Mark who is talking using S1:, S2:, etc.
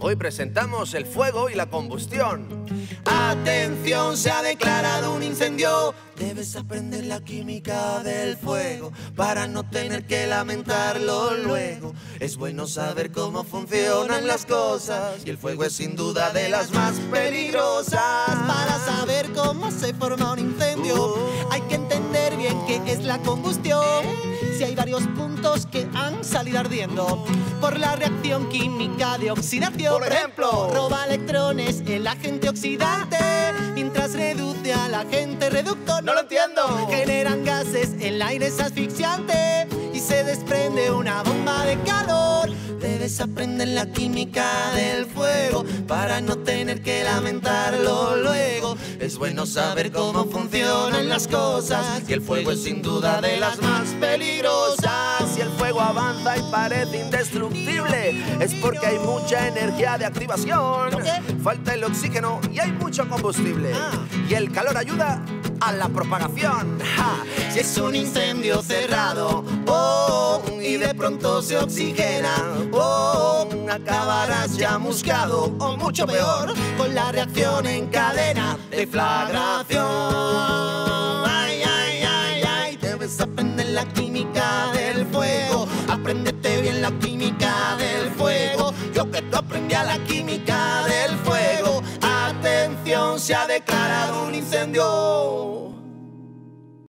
S1: Hoy presentamos el fuego y la combustión.
S2: Atención, se ha declarado un incendio. Debes aprender la química del fuego para no tener que lamentarlo luego. Es bueno saber cómo funcionan las cosas y el fuego es sin duda de las más peligrosas.
S3: Para saber cómo se forma un incendio,
S2: Uh.
S3: hay que entender bien qué es la combustión. Si hay varios puntos que han salido ardiendo por la reacción química de oxidación.
S1: Por ejemplo.
S3: roba electrones el agente oxidante mientras reduce al agente reductor.
S1: No lo entiendo.
S3: Generan gases, el aire es asfixiante y se desprende una bomba de calor.
S2: Debes aprender la química del fuego para no tener que lamentarlo luego. Es bueno saber cómo funcionan las cosas y el fuego es sin duda de las más peligrosas.
S1: Si el fuego avanza y parece indestructible, es porque hay mucha energía de activación. Falta el oxígeno y hay mucho combustible.
S3: Ah.
S1: Y el calor ayuda a la propagación. Ja.
S2: Si es un incendio cerrado, de pronto se oxigena, oh, acabarás chamuscado, o mucho peor, con la reacción en cadena de flagración. Ay, ay, ay, ay, debes aprender la química del fuego, apréndete bien la química del fuego, yo que tú aprendí a la química del fuego, atención, se ha declarado un incendio.